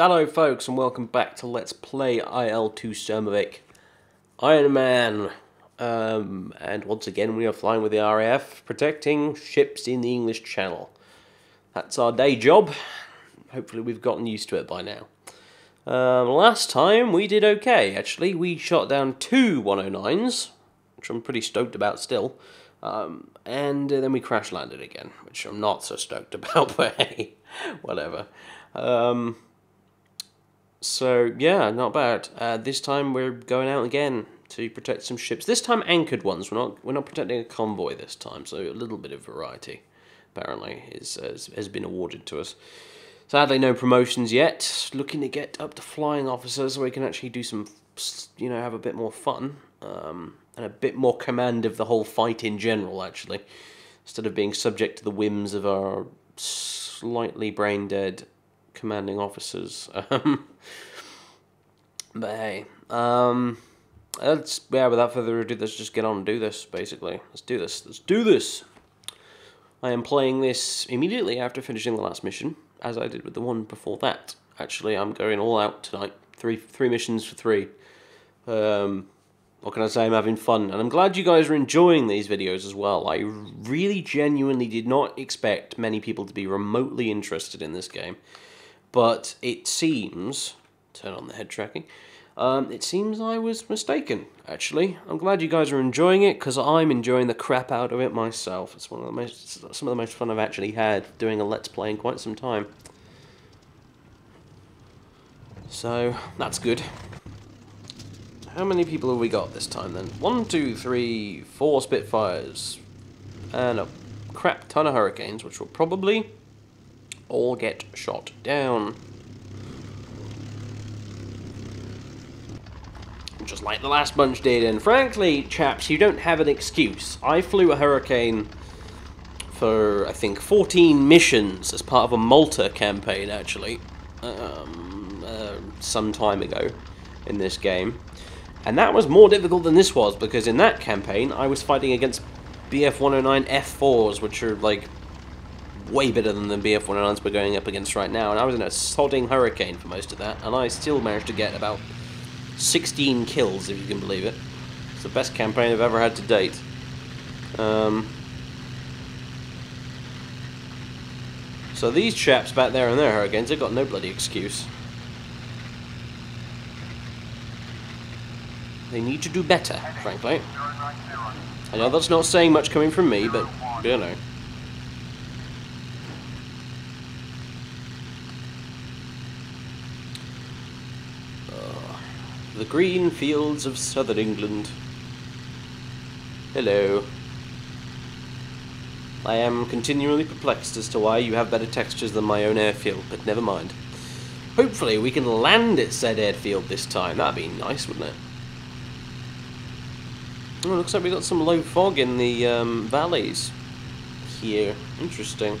Hello folks and welcome back to Let's Play IL-2 Sturmovik Iron Man um, and once again we are flying with the RAF protecting ships in the English Channel. That's our day job. Hopefully we've gotten used to it by now. Um, last time we did okay actually. We shot down two 109s which I'm pretty stoked about still. Um, and then we crash landed again, which I'm not so stoked about, but hey, whatever. Um, so yeah, not bad. Uh, this time we're going out again to protect some ships. This time anchored ones. We're not we're not protecting a convoy this time, so a little bit of variety apparently is has, has been awarded to us. Sadly, no promotions yet. Looking to get up to flying officers so we can actually do some, you know, have a bit more fun um, and a bit more command of the whole fight in general. Actually, instead of being subject to the whims of our slightly brain dead commanding officers. Um, but hey, um, let's yeah. Without further ado, let's just get on and do this. Basically, let's do this. Let's do this. I am playing this immediately after finishing the last mission, as I did with the one before that. Actually, I'm going all out tonight. Three three missions for three. Um, what can I say? I'm having fun, and I'm glad you guys are enjoying these videos as well. I really genuinely did not expect many people to be remotely interested in this game, but it seems turn on the head tracking. Um, it seems I was mistaken, actually. I'm glad you guys are enjoying it, because I'm enjoying the crap out of it myself. It's one of the most, some of the most fun I've actually had doing a Let's Play in quite some time. So, that's good. How many people have we got this time, then? One, two, three, four Spitfires. And a crap ton of Hurricanes, which will probably all get shot down. just like the last bunch did. And frankly, chaps, you don't have an excuse. I flew a Hurricane for, I think, 14 missions as part of a Malta campaign, actually, um, uh, some time ago in this game. And that was more difficult than this was, because in that campaign, I was fighting against BF-109 F4s, which are, like, way better than the BF-109s we're going up against right now. And I was in a sodding Hurricane for most of that, and I still managed to get about 16 kills, if you can believe it. It's the best campaign I've ever had to date. Um, so these chaps back there in their Hurricanes, they've got no bloody excuse. They need to do better, frankly. I know that's not saying much coming from me, but, you know. The green fields of southern England. Hello. I am continually perplexed as to why you have better textures than my own airfield, but never mind. Hopefully we can land at said airfield this time. That'd be nice, wouldn't it? Oh, looks like we've got some low fog in the um, valleys here. Interesting.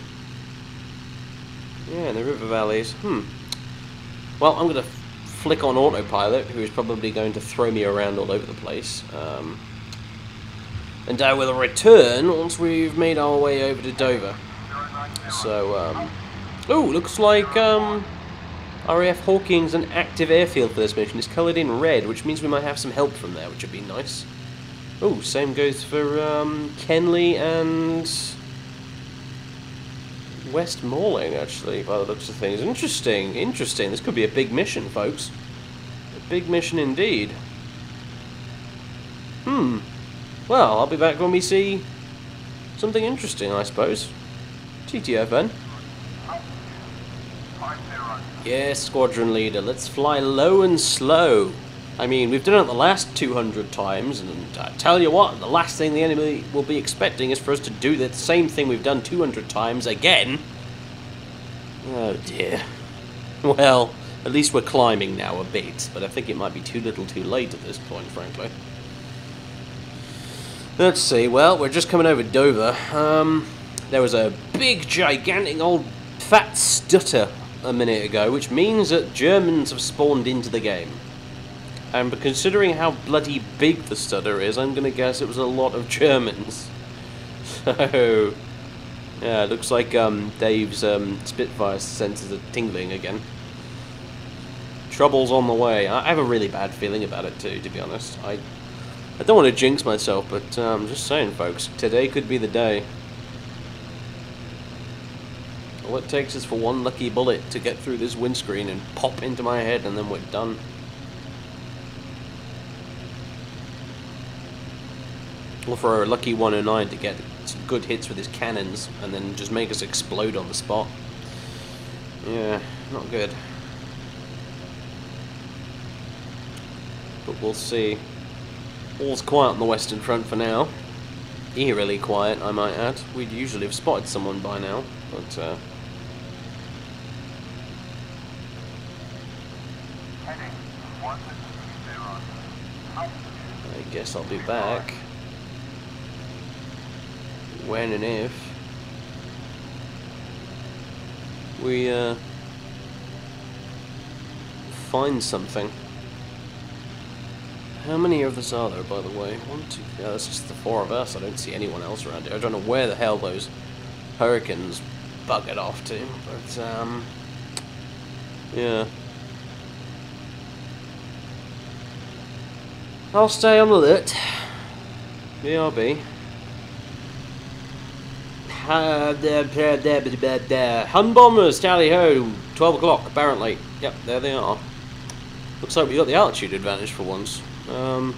Yeah, in the river valleys. Hmm. Well, I'm going to flick on autopilot, who is probably going to throw me around all over the place. Um, and I will return once we've made our way over to Dover. So, um, oh, looks like um, RAF Hawkinge's an active airfield for this mission. It's coloured in red, which means we might have some help from there, which would be nice. Oh, same goes for um, Kenley and West Malling, actually, by the looks of things. Interesting, interesting. This could be a big mission, folks. A big mission indeed. Hmm. Well, I'll be back when we see something interesting, I suppose. TTFN. Yes, squadron leader. Let's fly low and slow. I mean, we've done it the last 200 times, and I tell you what, the last thing the enemy will be expecting is for us to do the same thing we've done 200 times again. Oh dear. Well, at least we're climbing now a bit, but I think it might be too little too late at this point, frankly. Let's see, well, we're just coming over Dover. Um, there was a big, gigantic old fat stutter a minute ago, which means that Germans have spawned into the game. And considering how bloody big the stutter is, I'm going to guess it was a lot of Germans. So, yeah, looks like um, Dave's um, Spitfire sensors are tingling again. Trouble's on the way. I have a really bad feeling about it too, to be honest. I I don't want to jinx myself, but uh, I'm just saying, folks, today could be the day. All it takes is for one lucky bullet to get through this windscreen and pop into my head, and then we're done. Or for a lucky 109 to get some good hits with his cannons, and then just make us explode on the spot. Yeah, not good. But we'll see. All's quiet on the Western Front for now. Eerily quiet, I might add. We'd usually have spotted someone by now, but uh, I guess I'll be back. When and if we uh, find something. How many of us are there, by the way? One, two, yeah, that's just the four of us. I don't see anyone else around here. I don't know where the hell those hurricanes buggered off to, but, um, yeah. I'll stay on with it. BRB. Hun bombers, tally ho, 12 o'clock apparently. Yep, there they are. Looks like we got the altitude advantage for once. Um,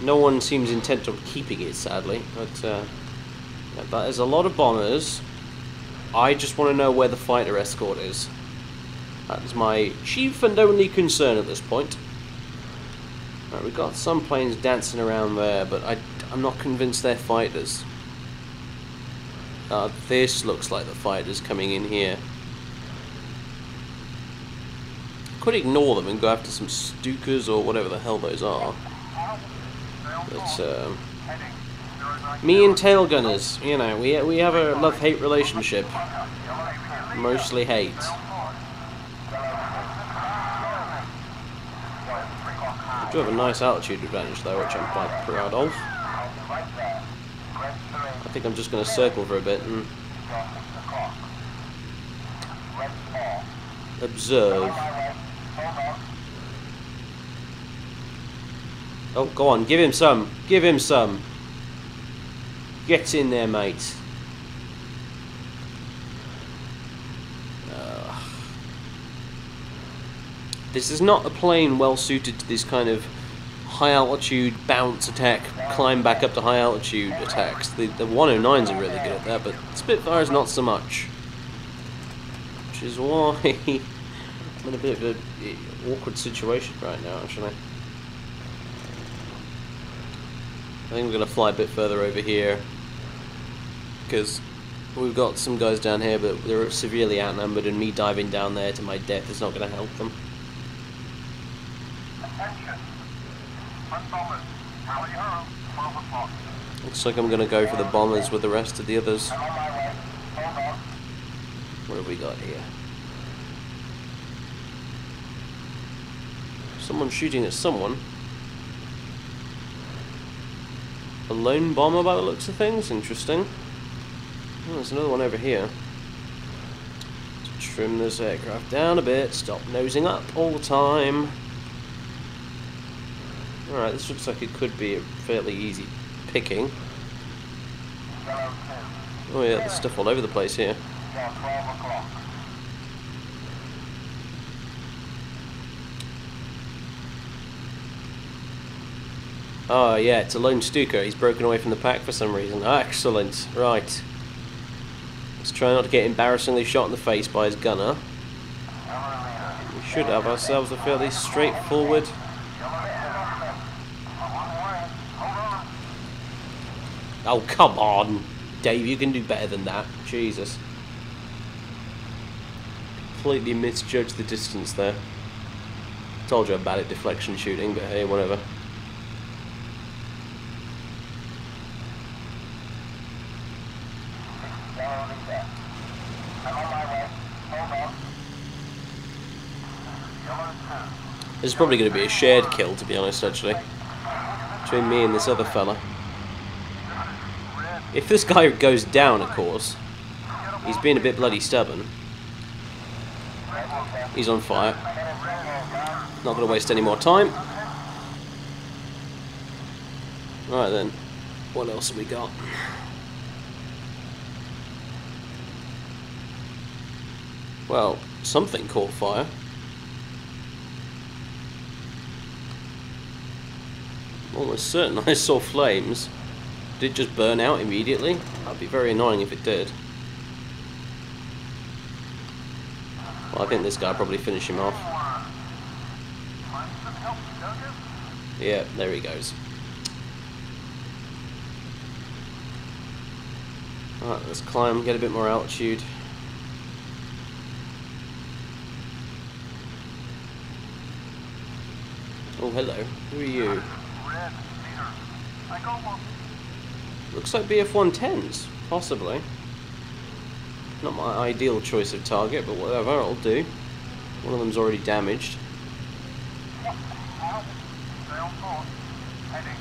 no one seems intent on keeping it, sadly, but uh, yeah, a lot of bombers. I just want to know where the fighter escort is. That is my chief and only concern at this point. Right, we've got some planes dancing around there, but I, I'm not convinced they're fighters. Uh, this looks like the fighters coming in here. Could ignore them and go after some Stukas or whatever the hell those are. But, um, me and tail gunners, you know, we, we have a love-hate relationship. Mostly hate. do have a nice altitude advantage though, which I'm quite proud of. I think I'm just going to circle for a bit and observe. Oh, go on, give him some. Give him some. Get in there, mate. This is not a plane well suited to this kind of high altitude bounce attack, climb back up to high altitude attacks. The, the 109s are really good at that, but Spitfire's not so much. Which is why I'm in a bit of an eh, awkward situation right now, actually. I think we're going to fly a bit further over here, because we've got some guys down here, but they're severely outnumbered, and me diving down there to my death is not going to help them. Looks like I'm going to go for the bombers with the rest of the others. What have we got here? Someone shooting at someone. A lone bomber by the looks of things? Interesting. Oh, there's another one over here. trim this aircraft down a bit. Stop nosing up all the time. Alright, this looks like it could be a fairly easy picking. Oh yeah, there's stuff all over the place here. Oh yeah, it's a lone Stuka. He's broken away from the pack for some reason. Ah, excellent. Right. Let's try not to get embarrassingly shot in the face by his gunner. We should have ourselves a fairly straightforward Oh, come on. Dave, you can do better than that. Jesus. Completely misjudged the distance there. Told you I'm bad at deflection shooting, but hey, whatever. This is probably going to be a shared kill, to be honest, actually. Between me and this other fella. If this guy goes down, of course, he's being a bit bloody stubborn. He's on fire. Not going to waste any more time. Alright then. What else have we got? Well, something caught fire. Almost certain I saw flames. Did it just burn out immediately? That'd be very annoying if it did. Well, I think this guy probably finish him off. Yeah, there he goes. Alright, let's climb, get a bit more altitude. Oh, hello. Who are you? Looks like BF-110s, possibly. Not my ideal choice of target, but whatever, it'll do. One of them's already damaged.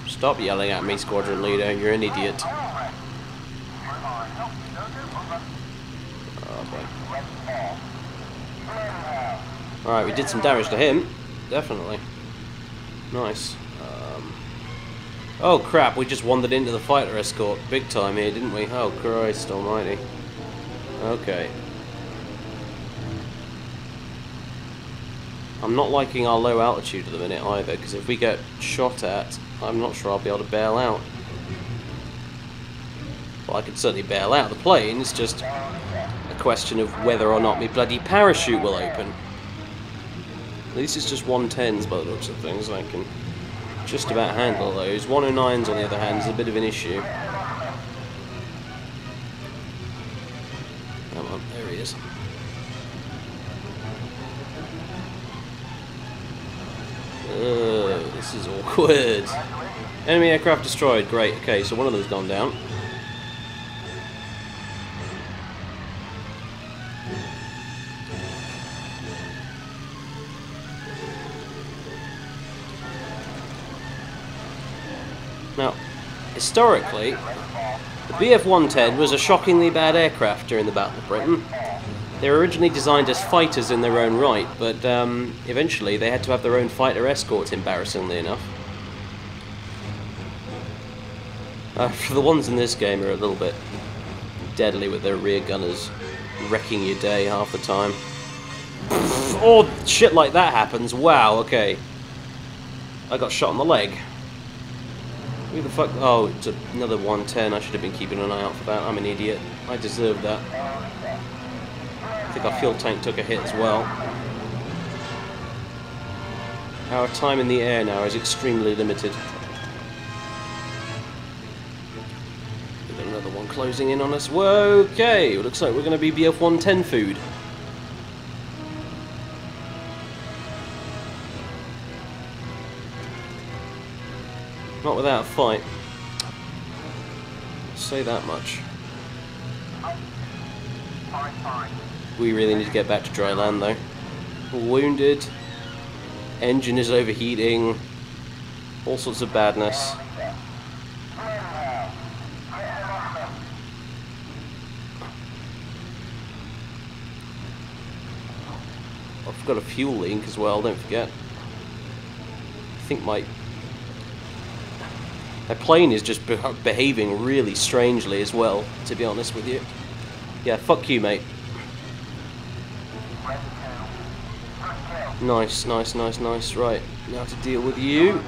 Stop yelling at me, squadron leader, you're an idiot. Oh. Alright, we did some damage to him. Definitely. Nice. Um, oh crap, we just wandered into the fighter escort big time here, didn't we? Oh Christ almighty. Okay. I'm not liking our low altitude at the minute either, because if we get shot at, I'm not sure I'll be able to bail out. Well, I could certainly bail out the plane, it's just a question of whether or not my bloody parachute will open. Least it's just 110s by the looks of things, I can just about handle those. 109s on the other hand is a bit of an issue. Come on, there he is. Uh, this is awkward. Enemy aircraft destroyed, great. Okay, so one of them's gone down. Now, historically, the Bf-110 was a shockingly bad aircraft during the Battle of Britain. They were originally designed as fighters in their own right, but um, eventually they had to have their own fighter escorts, embarrassingly enough. Uh, the ones in this game are a little bit deadly with their rear gunners wrecking your day half the time. oh, shit like that happens. Wow, okay. I got shot on the leg. Who the fuck? Oh, it's another 110. I should have been keeping an eye out for that. I'm an idiot. I deserve that. I think our fuel tank took a hit as well. Our time in the air now is extremely limited. We've got another one closing in on us. Whoa, okay. Looks like we're going to be BF-110 food. Not without a fight. Say that much. We really need to get back to dry land though. Wounded. Engine is overheating. All sorts of badness. I've got a fuel leak as well, don't forget. I think my my plane is just be behaving really strangely as well, to be honest with you. Yeah, fuck you, mate. Nice, nice, nice, nice. Right, now to deal with you.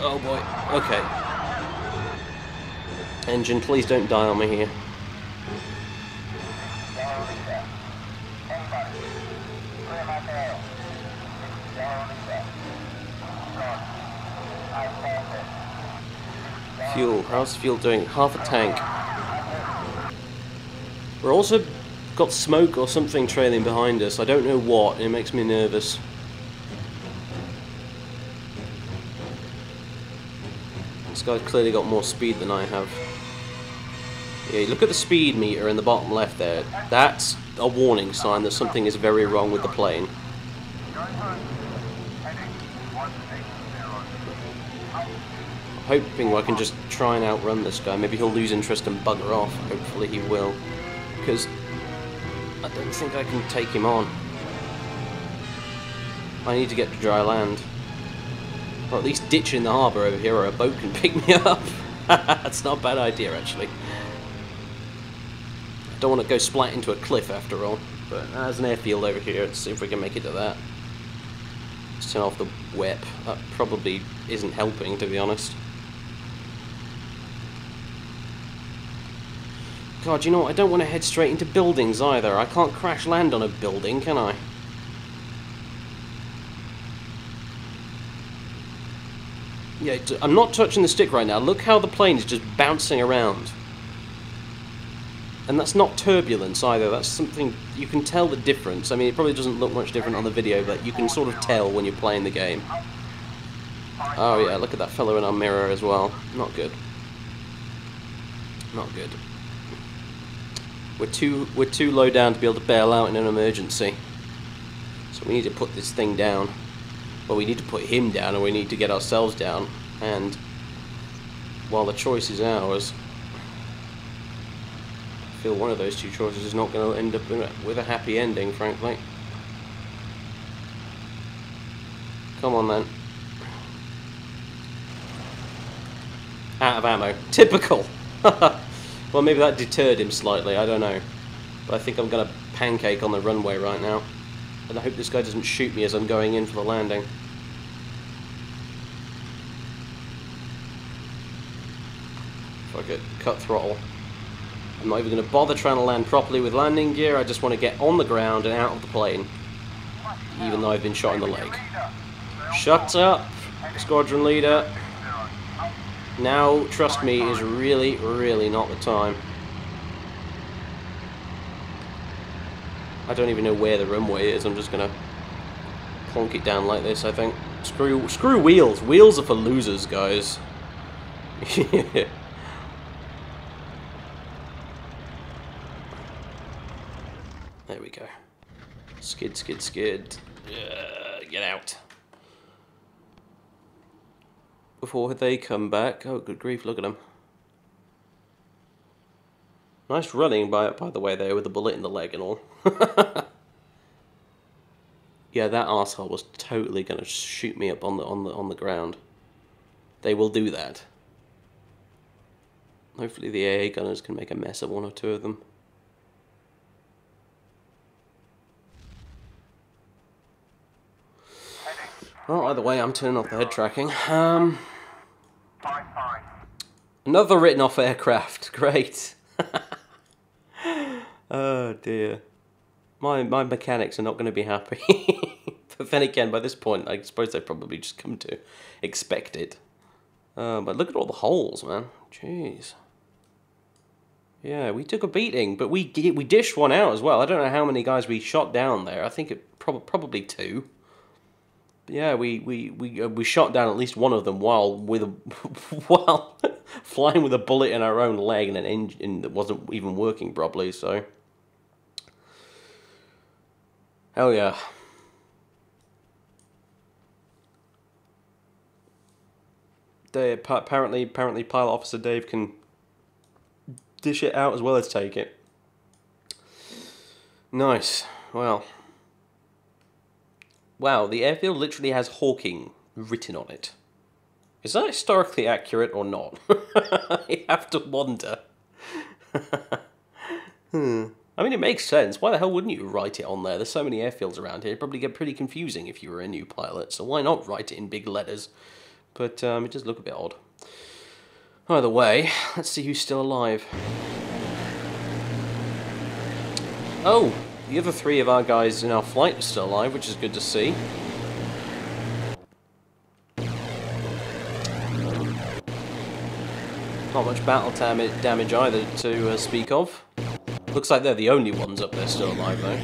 Oh boy, okay. Engine, please don't die on me here. Fuel. How's fuel doing? Half a tank. We're also got smoke or something trailing behind us. I don't know what. It makes me nervous. This guy's clearly got more speed than I have. Yeah, look at the speed meter in the bottom left there. That's a warning sign that something is very wrong with the plane. hoping I can just try and outrun this guy. Maybe he'll lose interest and bugger off. Hopefully he will. Because I don't think I can take him on. I need to get to dry land. Or at least ditch in the harbour over here, or a boat can pick me up. That's not a bad idea, actually. Don't want to go splat into a cliff after all. But there's an airfield over here. Let's see if we can make it to that. Let's turn off the whip. That probably isn't helping, to be honest. God, you know what? I don't want to head straight into buildings either. I can't crash land on a building, can I? Yeah, I'm not touching the stick right now. Look how the plane is just bouncing around. And that's not turbulence either, that's something, you can tell the difference. I mean, it probably doesn't look much different on the video, but you can sort of tell when you're playing the game. Oh yeah, look at that fellow in our mirror as well. Not good. Not good. We're too, we're too low down to be able to bail out in an emergency. So we need to put this thing down. Well, we need to put him down, and we need to get ourselves down. And, while the choice is ours, I feel one of those two choices is not going to end up with a happy ending, frankly. Come on, then. Out of ammo. Typical! well, maybe that deterred him slightly, I don't know. But I think I'm going to pancake on the runway right now. And I hope this guy doesn't shoot me as I'm going in for the landing. Fuck it. Cut throttle. I'm not even going to bother trying to land properly with landing gear, I just want to get on the ground and out of the plane. Even though I've been shot in the leg. Shut up, squadron leader. Now, trust me, is really, really not the time. I don't even know where the runway is, I'm just going to plonk it down like this, I think. Screw, screw wheels. Wheels are for losers, guys. There we go. Skid, skid, skid. Uh, get out. Before they come back. Oh, good grief, look at them. Nice running, by, by the way, there, with the bullet in the leg and all. yeah, that asshole was totally going to shoot me up on the, on, the, on the ground. They will do that. Hopefully the AA gunners can make a mess of one or two of them. Well, either way, I'm turning off the head tracking. Um, another written off aircraft. Great. oh dear. My my mechanics are not going to be happy. but then again, by this point, I suppose they've probably just come to expect it. Uh, but look at all the holes, man. Jeez. Yeah, we took a beating, but we we dished one out as well. I don't know how many guys we shot down there. I think it prob probably two yeah, we we we uh, we shot down at least one of them while with a, while flying with a bullet in our own leg and an engine that wasn't even working properly. So, hell yeah. They apparently apparently pilot officer Dave can dish it out as well as take it. Nice. Well. Wow, the airfield literally has Hawkinge written on it. Is that historically accurate or not? I have to wonder. hmm. I mean, it makes sense. Why the hell wouldn't you write it on there? There's so many airfields around here. It'd probably get pretty confusing if you were a new pilot, so why not write it in big letters? But um, it does look a bit odd. Either way, let's see who's still alive. Oh, the other three of our guys in our flight are still alive, which is good to see. Not much battle damage either to uh, speak of. Looks like they're the only ones up there still alive though.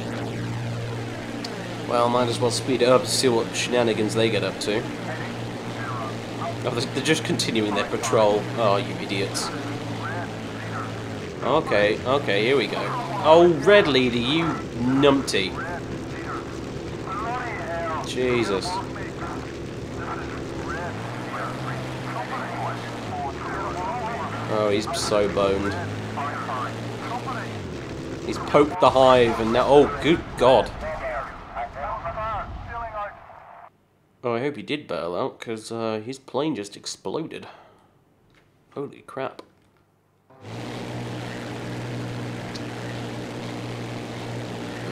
Well, might as well speed it up to see what shenanigans they get up to. Oh, they're just continuing their patrol. Oh, you idiots. Okay, okay, here we go. Oh, Red Leader, you numpty. Jesus. Oh, he's so boned. He's poked the hive and now... Oh, good God. Oh, I hope he did bail out, because uh, his plane just exploded. Holy crap.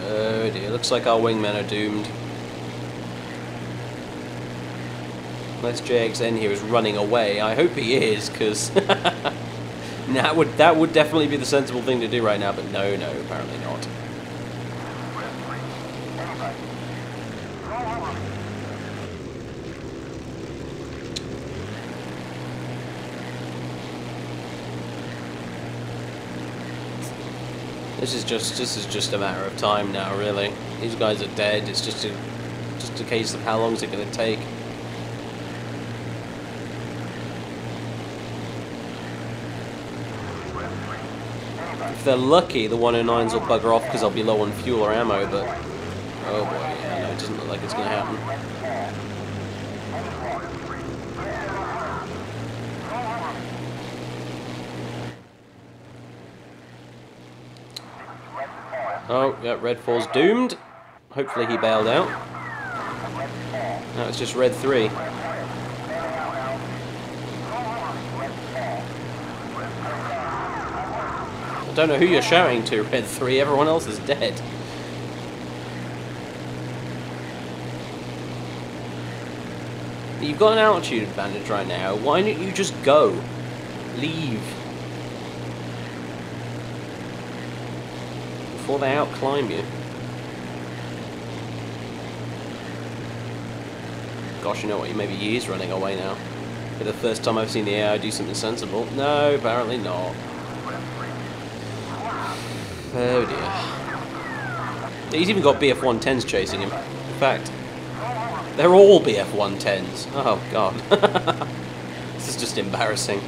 Oh dear, looks like our wingmen are doomed. Unless JXN here is running away. I hope he is, because that would that would definitely be the sensible thing to do right now, but no, no, apparently not. This is just this is just a matter of time now, really. These guys are dead. It's just a just a case of how long is it going to take. If they're lucky, the 109s will bugger off because they'll be low on fuel or ammo, but... Oh boy, yeah, no, it doesn't look like it's going to happen. Oh, yeah, Red 4's doomed. Hopefully he bailed out. Now it's just Red 3. I don't know who you're shouting to, Red 3. Everyone else is dead. You've got an altitude advantage right now. Why don't you just go? Leave. Before they outclimb you. Gosh, you know what? You maybe he is running away now. For the first time I've seen the AI do something sensible. No, apparently not. Oh dear. He's even got BF-110s chasing him. In fact, they're all BF-110s. Oh god. this is just embarrassing.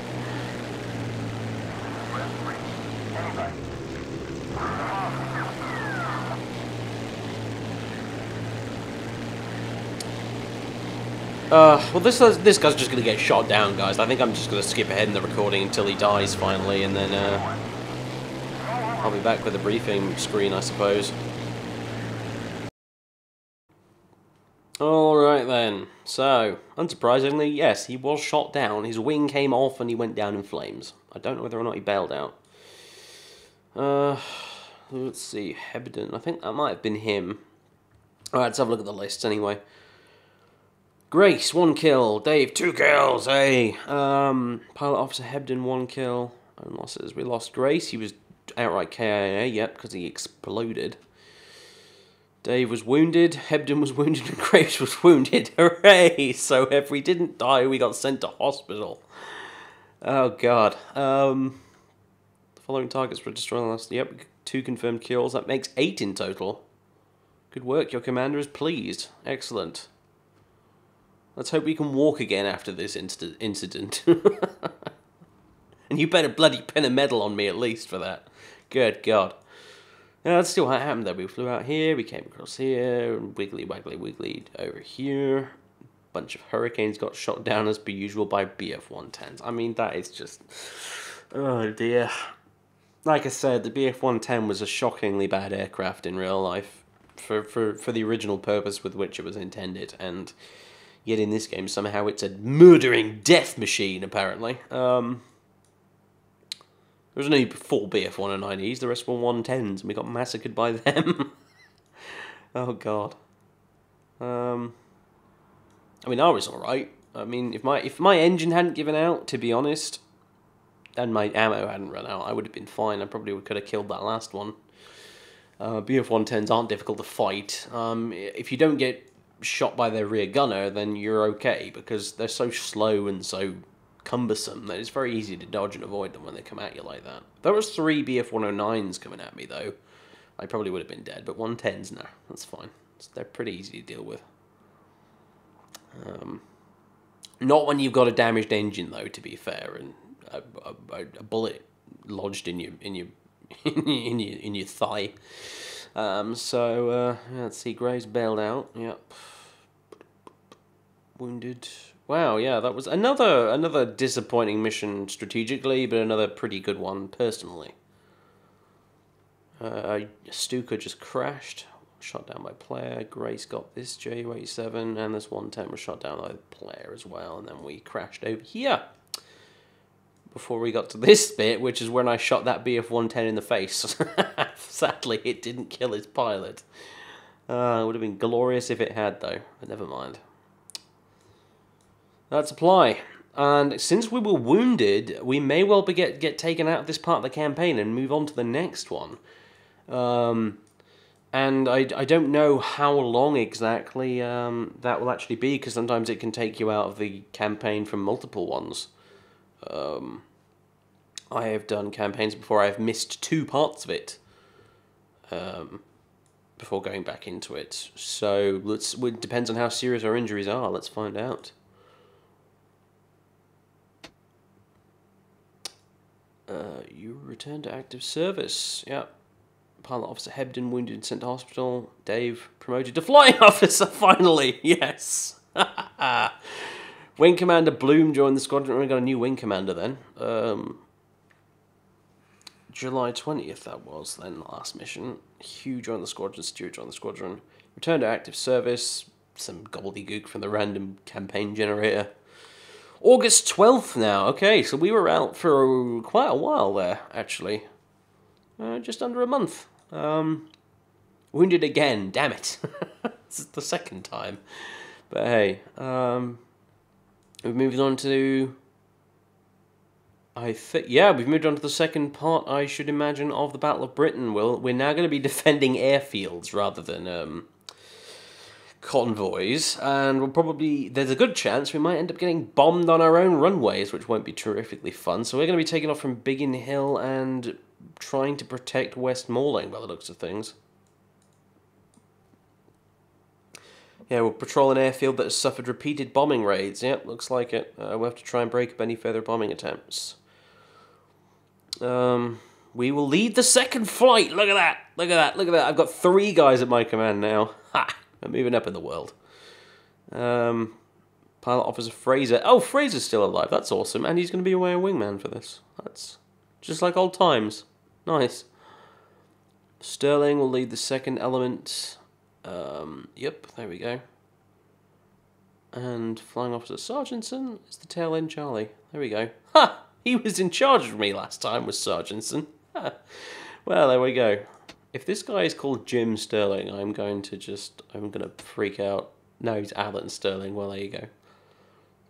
Uh, well, this this guy's just gonna get shot down, guys. I think I'm just gonna skip ahead in the recording until he dies finally, and then uh, I'll be back with a briefing screen, I suppose. Alright then, so, unsurprisingly, yes, he was shot down. His wing came off and he went down in flames. I don't know whether or not he bailed out. Uh, let's see, Hebden, I think that might have been him. Alright, let's have a look at the list anyway. Grace, one kill. Dave, two kills. Hey. Um, Pilot Officer Hebden, one kill. And losses. We lost Grace. He was outright KIA, yep, because he exploded. Dave was wounded, Hebden was wounded, and Graves was wounded. Hooray! So if we didn't die, we got sent to hospital. Oh god. Um, the following targets were destroyed last. Yep, two confirmed kills. That makes eight in total. Good work. Your commander is pleased. Excellent. Let's hope we can walk again after this inc incident. and you better bloody pin a medal on me at least for that. Good God. Now, let's see what happened though. We flew out here, we came across here, wiggly, waggly, wiggly over here. A Bunch of hurricanes got shot down as per usual by BF-110s. I mean, that is just... Oh dear. Like I said, the BF-110 was a shockingly bad aircraft in real life for, for, for the original purpose with which it was intended, and yet in this game somehow it's a murdering death machine, apparently. Um... There was only four BF-109Es, the rest were 110s, and we got massacred by them. oh, God. Um, I mean, I was alright. I mean, if my if my engine hadn't given out, to be honest, and my ammo hadn't run out, I would have been fine. I probably would could have killed that last one. Uh, BF-110s aren't difficult to fight. Um, if you don't get shot by their rear gunner, then you're okay, because they're so slow and so cumbersome that it's very easy to dodge and avoid them when they come at you like that. There was three BF-109s coming at me, though. I probably would have been dead, but 110s, nah, that's fine. They're pretty easy to deal with. Um, not when you've got a damaged engine, though, to be fair, and a, a, a bullet lodged in your in your in your in your thigh. Um, so uh, let's see, Gray's bailed out. Yep. Wounded. Wow, yeah, that was another another disappointing mission strategically, but another pretty good one personally. Uh, Stuka just crashed. shot down by player. Grace got this Ju-87, and this 110 was shot down by player as well, and then we crashed over here. Before we got to this bit, which is when I shot that BF-110 in the face. Sadly, it didn't kill its pilot. Uh, it would have been glorious if it had, though, but never mind. That's apply. And since we were wounded, we may well be get, get taken out of this part of the campaign and move on to the next one. Um, and I, I don't know how long exactly um, that will actually be, because sometimes it can take you out of the campaign from multiple ones. Um, I have done campaigns before, I have missed two parts of it um, before going back into it. So let's, it depends on how serious our injuries are, let's find out. Uh, you return to active service. Yep. Pilot Officer Hebden wounded and sent to hospital. Dave promoted to flying officer finally. Yes. wing Commander Bloom joined the squadron. We got a new wing commander then. Um, July 20th that was then last mission. Hugh joined the squadron. Stuart joined the squadron. Returned to active service. Some gobbledygook from the random campaign generator. August 12th now. Okay, so we were out for quite a while there, actually. Uh, just under a month. Um, wounded again, damn it. this is the second time. But hey, um, we've moved on to... I think, yeah, we've moved on to the second part, I should imagine, of the Battle of Britain. Well, we're now going to be defending airfields rather than um, convoys, and we'll probably, there's a good chance we might end up getting bombed on our own runways, which won't be terrifically fun. So we're going to be taking off from Biggin Hill and trying to protect West Malling by the looks of things. Yeah, we'll patrol an airfield that has suffered repeated bombing raids. Yep, looks like it. Uh, we'll have to try and break up any further bombing attempts. Um, we will lead the second flight. Look at that. Look at that. Look at that. I've got three guys at my command now. Ha! I'm moving up in the world. Um, Pilot Officer Fraser. Oh, Fraser's still alive. That's awesome. And he's going to be away a wingman for this. That's just like old times. Nice. Sterling will lead the second element. Um, yep, there we go. And Flying Officer Sargentson is the tail end Charlie. There we go. Ha! He was in charge of me last time, was Sargentson. well, there we go. If this guy is called Jim Sterling, I'm going to just, I'm going to freak out. No, he's Alan Sterling. Well, there you go.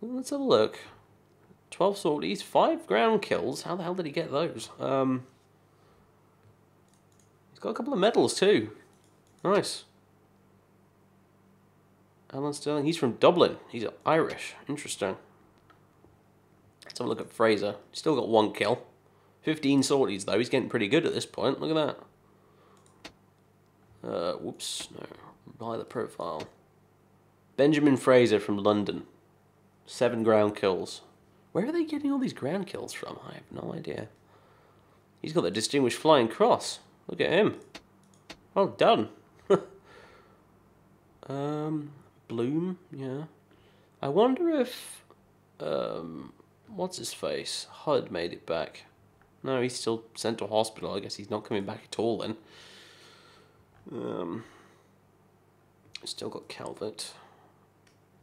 Let's have a look. 12 sorties, 5 ground kills. How the hell did he get those? Um, he's got a couple of medals too. Nice. Alan Sterling, he's from Dublin. He's Irish. Interesting. Let's have a look at Fraser. Still got one kill. 15 sorties though. He's getting pretty good at this point. Look at that. Uh, whoops, no. By the profile. Benjamin Fraser from London. Seven ground kills. Where are they getting all these ground kills from? I have no idea. He's got the Distinguished Flying Cross. Look at him. Well done. um, Bloom, yeah. I wonder if, um, what's his face? HUD made it back. No, he's still sent to hospital. I guess he's not coming back at all then. Um, still got Calvert.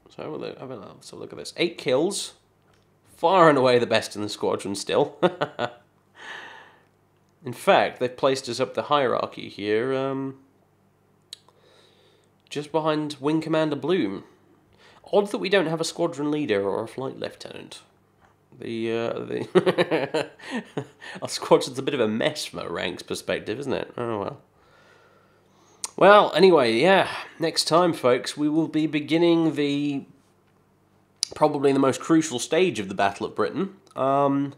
So have a, have a, let's have a look at this. Eight kills. Far and away the best in the squadron still. in fact, they've placed us up the hierarchy here. Um, just behind Wing Commander Bloom. Odd that we don't have a squadron leader or a flight lieutenant. The, uh, the our squadron's a bit of a mess from a ranks perspective, isn't it? Oh well. Well, anyway, yeah, next time, folks, we will be beginning the probably the most crucial stage of the Battle of Britain, um,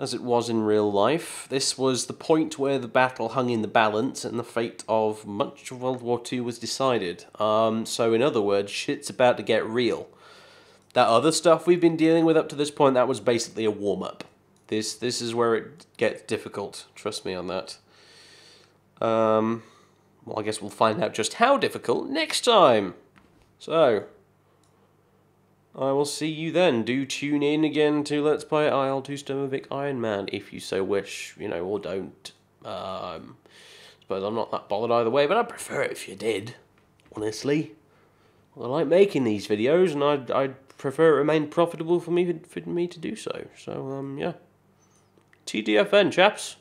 as it was in real life. This was the point where the battle hung in the balance and the fate of much of World War II was decided. Um, so, in other words, shit's about to get real. That other stuff we've been dealing with up to this point, that was basically a warm up. This this is where it gets difficult. Trust me on that. Um, well, I guess we'll find out just how difficult next time. So, I will see you then. Do tune in again to Let's Play IL-2 Sturmovik Iron Man if you so wish, you know, or don't. Um, suppose I'm not that bothered either way, but I'd prefer it if you did, honestly. I like making these videos, and I'd, I'd prefer it remain profitable for me for me to do so. So, um, yeah. TTFN, chaps.